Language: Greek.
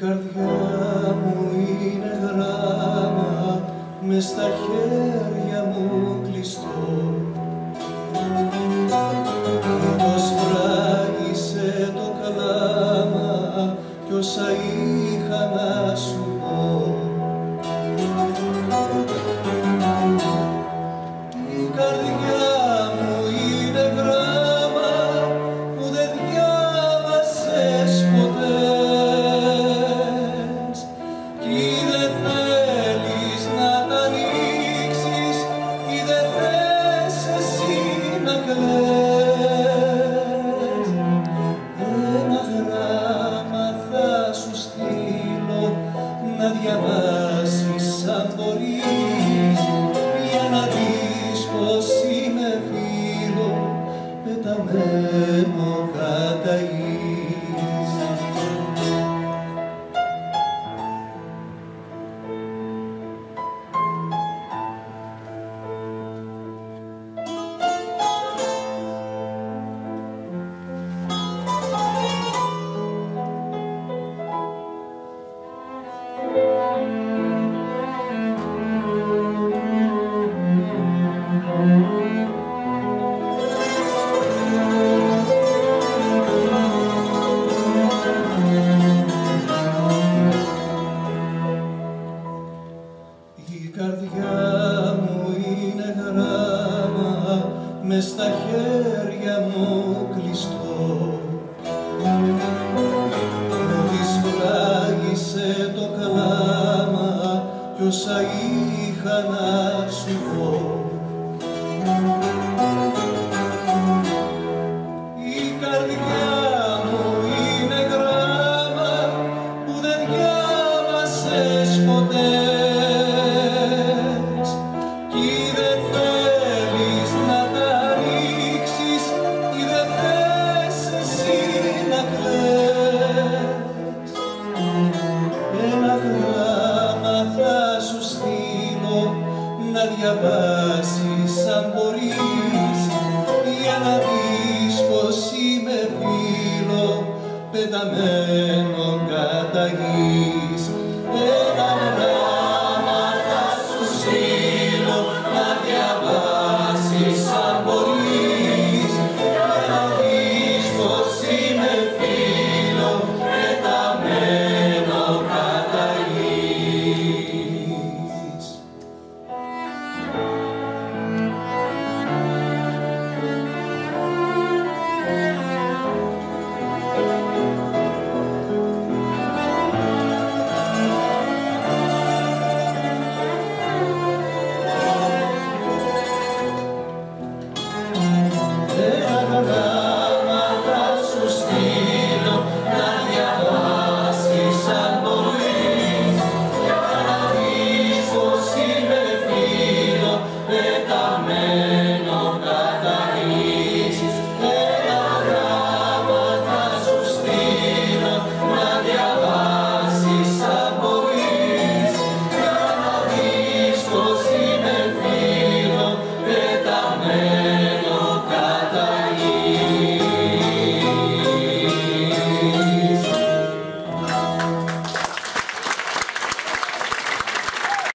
καρδιά μου είναι γράμμα μες στα χέρια μου κλειστό. Το σφράγισε το καλάμα και όσα είχα να σου πω. περάσεις σαν μπορείς για να δεις πως κατά. Γράμμα μες στα χέρια μου κλειστό. Μου δυσφράγισε το κλάμα κι όσα είχα να σου πω. Η να διαβάσεις αν μπορείς για να δεις πως είμαι φίλο πεταμένο κατά γης.